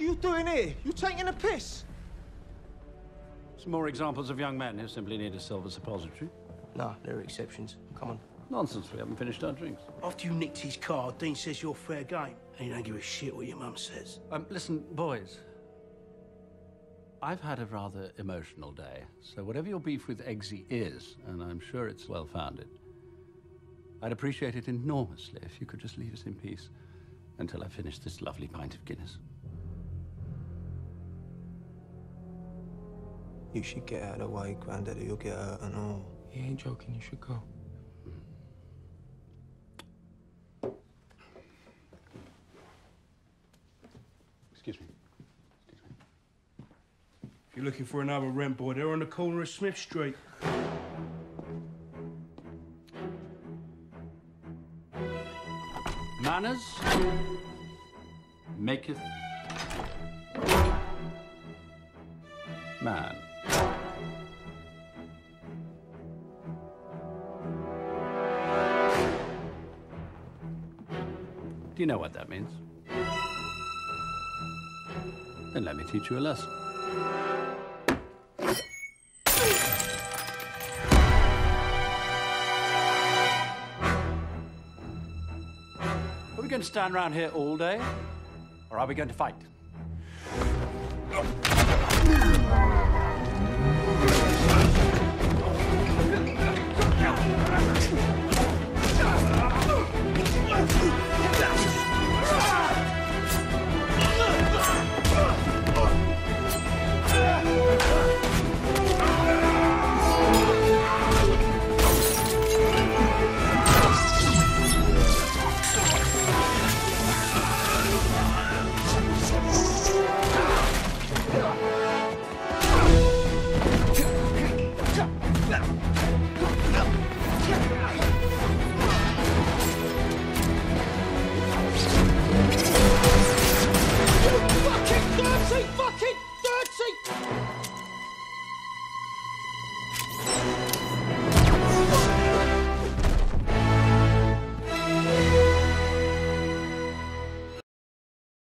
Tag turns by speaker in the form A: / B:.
A: are you doing here? You taking a piss?
B: Some more examples of young men who simply need a silver suppository.
C: Nah, there are exceptions. Come on.
B: Nonsense, we haven't finished our drinks.
D: After you nicked his car, Dean says you're fair game. And you don't give a shit what your mum says.
B: Um, listen, boys. I've had a rather emotional day, so whatever your beef with Eggsy is, and I'm sure it's well founded, I'd appreciate it enormously if you could just leave us in peace until I finish this lovely pint of Guinness.
A: You should get out of the way, Granddaddy. You'll get hurt and all.
E: He ain't joking. You should go.
B: Excuse me. Excuse me.
D: If you're looking for another rent boy, they're on the corner of Smith Street.
B: Manners maketh man. Do you know what that means? Then let me teach you a lesson. Are we going to stand around here all day? Or are we going to fight?